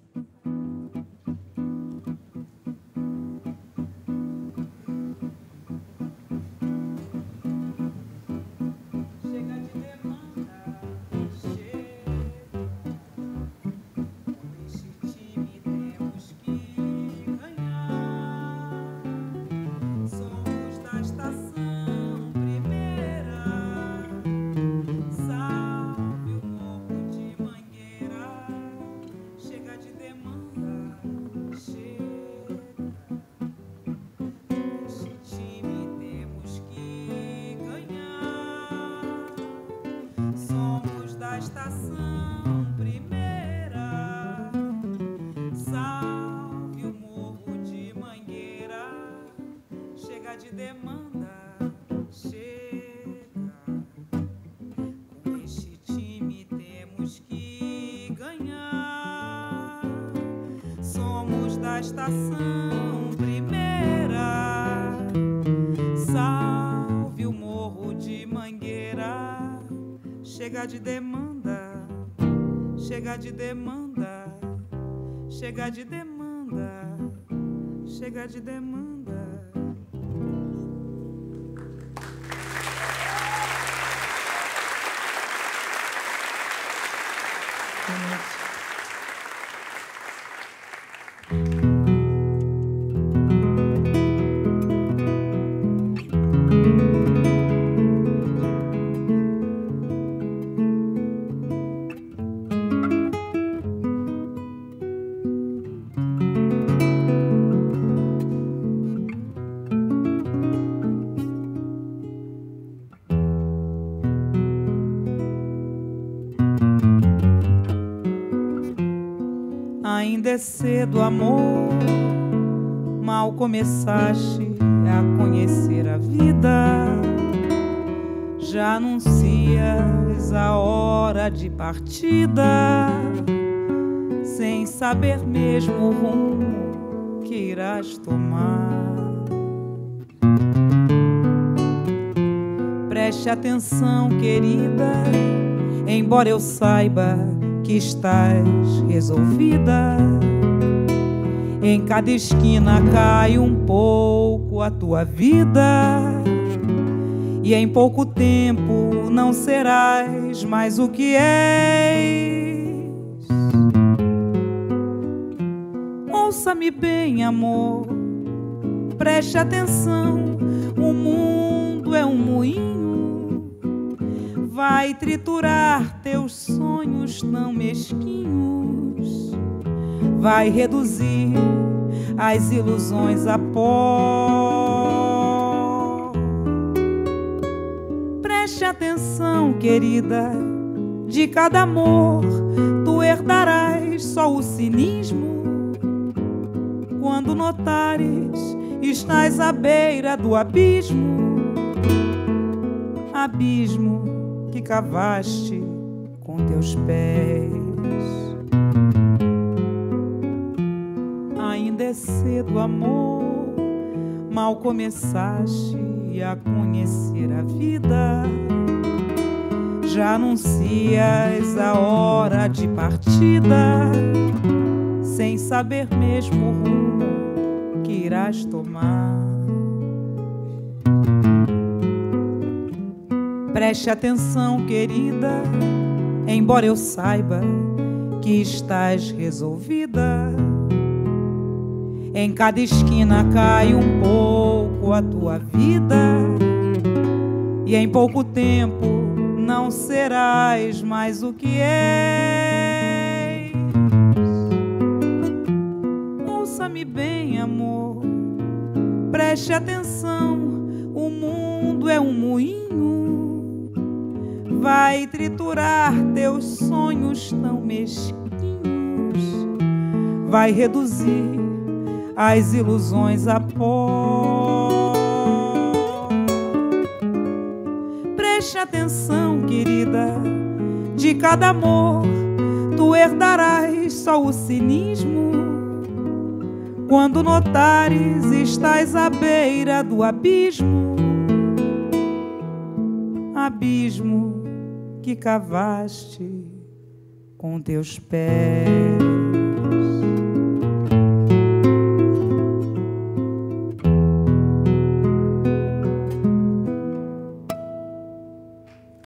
Mm-hmm. Estação primeira. Salve o morro de Mangueira. Chega de demanda, chega de demanda, chega de demanda, chega de demanda. so much. Cedo, amor. Mal começaste a conhecer a vida, já anuncias a hora de partida, sem saber mesmo o rumo que irás tomar. Preste atenção, querida, embora eu saiba que estás resolvida. Em cada esquina cai um pouco a tua vida, e em pouco tempo não serás mais o que és. Ouça-me bem, amor, preste atenção: o mundo é um moinho, vai triturar teus sonhos tão mesquinhos vai reduzir as ilusões a pó. Preste atenção, querida, de cada amor tu herdarás só o cinismo. Quando notares, estás à beira do abismo, abismo que cavaste com teus pés. cedo, amor. Mal começaste a conhecer a vida, já anuncias a hora de partida, sem saber mesmo o rumo que irás tomar. Preste atenção, querida, embora eu saiba que estás resolvida em cada esquina cai um pouco a tua vida, e em pouco tempo não serás mais o que és. Ouça-me bem, amor, preste atenção: o mundo é um moinho, vai triturar teus sonhos tão mesquinhos, vai reduzir as ilusões a pó. Preste atenção, querida, de cada amor tu herdarás só o cinismo. Quando notares, estás à beira do abismo, abismo que cavaste com teus pés.